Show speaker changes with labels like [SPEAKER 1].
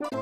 [SPEAKER 1] you